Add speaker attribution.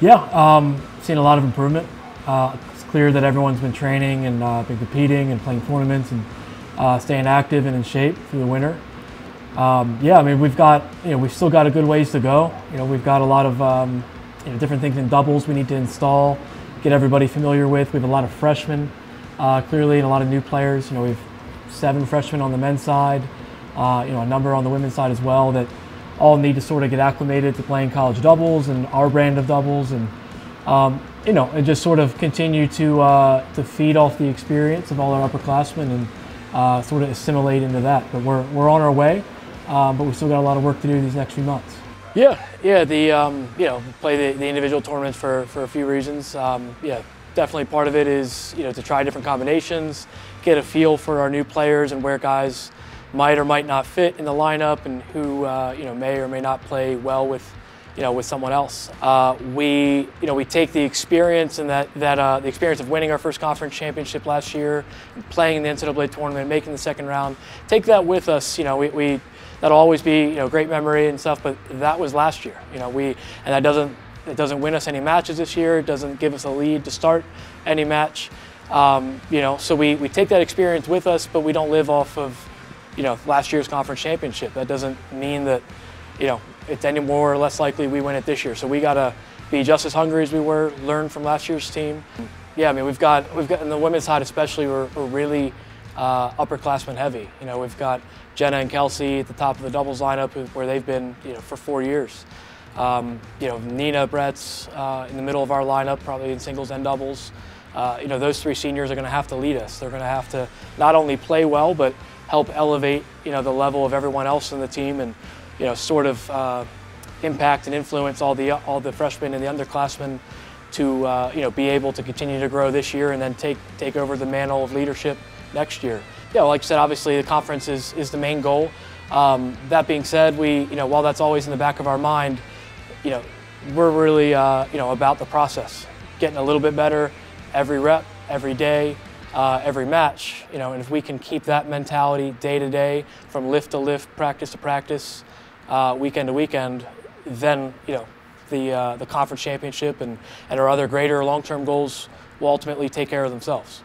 Speaker 1: Yeah, um, seen a lot of improvement. Uh, it's clear that everyone's been training and uh, been competing and playing tournaments and uh, staying active and in shape through the winter. Um, yeah, I mean we've got you know we've still got a good ways to go. You know we've got a lot of um, you know, different things in doubles we need to install, get everybody familiar with. We have a lot of freshmen, uh, clearly, and a lot of new players. You know we have seven freshmen on the men's side, uh, you know a number on the women's side as well that all need to sort of get acclimated to playing college doubles and our brand of doubles and um, you know and just sort of continue to uh, to feed off the experience of all our upperclassmen and uh, sort of assimilate into that. But we're, we're on our way, um, but we still got a lot of work to do these next few months.
Speaker 2: Yeah, yeah. The um, you know play the, the individual tournaments for, for a few reasons. Um, yeah, definitely part of it is you know to try different combinations, get a feel for our new players and where guys might or might not fit in the lineup and who uh, you know may or may not play well with you know with someone else. Uh, we you know we take the experience and that that uh, the experience of winning our first conference championship last year, playing in the NCAA tournament, making the second round. Take that with us. You know we, we that'll always be you know great memory and stuff. But that was last year. You know we and that doesn't it doesn't win us any matches this year. It doesn't give us a lead to start any match. Um, you know so we we take that experience with us, but we don't live off of you know, last year's conference championship. That doesn't mean that, you know, it's any more or less likely we win it this year. So we got to be just as hungry as we were, learn from last year's team. Yeah, I mean, we've got, we've got, in the women's side especially, we're, we're really uh, upperclassmen heavy. You know, we've got Jenna and Kelsey at the top of the doubles lineup where they've been, you know, for four years. Um, you know, Nina Brett's uh, in the middle of our lineup, probably in singles and doubles. Uh, you know, those three seniors are going to have to lead us. They're going to have to not only play well, but help elevate you know the level of everyone else in the team and you know sort of uh, impact and influence all the all the freshmen and the underclassmen to uh, you know be able to continue to grow this year and then take take over the mantle of leadership next year. Yeah, like I said, obviously the conference is is the main goal. Um, that being said, we you know while that's always in the back of our mind, you know we're really uh, you know about the process, getting a little bit better every rep, every day, uh, every match. You know, and if we can keep that mentality day to day, from lift to lift, practice to practice, uh, weekend to weekend, then you know the uh, the conference championship and, and our other greater long term goals will ultimately take care of themselves.